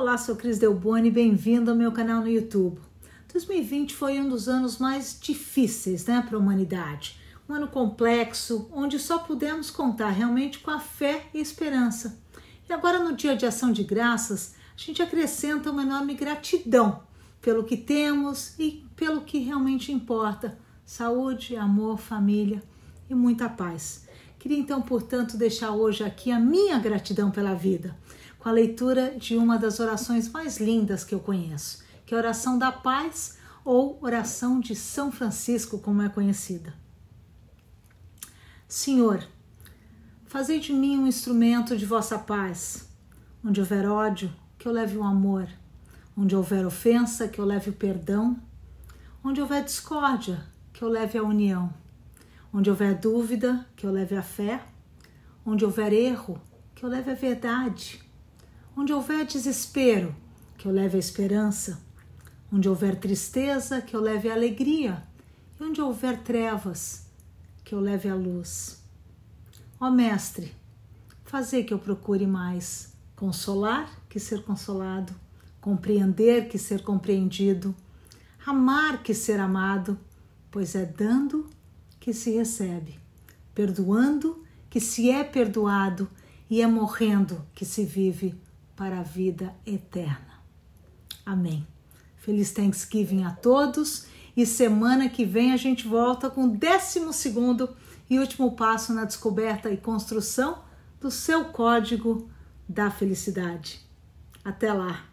Olá, sou Cris Delboni, bem-vindo ao meu canal no YouTube. 2020 foi um dos anos mais difíceis né, para a humanidade. Um ano complexo, onde só pudemos contar realmente com a fé e esperança. E agora, no Dia de Ação de Graças, a gente acrescenta uma enorme gratidão pelo que temos e pelo que realmente importa: saúde, amor, família e muita paz. Queria então, portanto, deixar hoje aqui a minha gratidão pela vida, com a leitura de uma das orações mais lindas que eu conheço, que é a oração da paz ou oração de São Francisco, como é conhecida. Senhor, fazei de mim um instrumento de vossa paz. Onde houver ódio, que eu leve o amor. Onde houver ofensa, que eu leve o perdão. Onde houver discórdia, que eu leve a união. Onde houver dúvida, que eu leve a fé. Onde houver erro, que eu leve a verdade. Onde houver desespero, que eu leve a esperança. Onde houver tristeza, que eu leve a alegria. E onde houver trevas, que eu leve a luz. Ó Mestre, fazer que eu procure mais consolar que ser consolado, compreender que ser compreendido, amar que ser amado, pois é dando que se recebe, perdoando que se é perdoado e é morrendo que se vive para a vida eterna. Amém. Feliz Thanksgiving a todos e semana que vem a gente volta com o décimo segundo e último passo na descoberta e construção do seu código da felicidade. Até lá!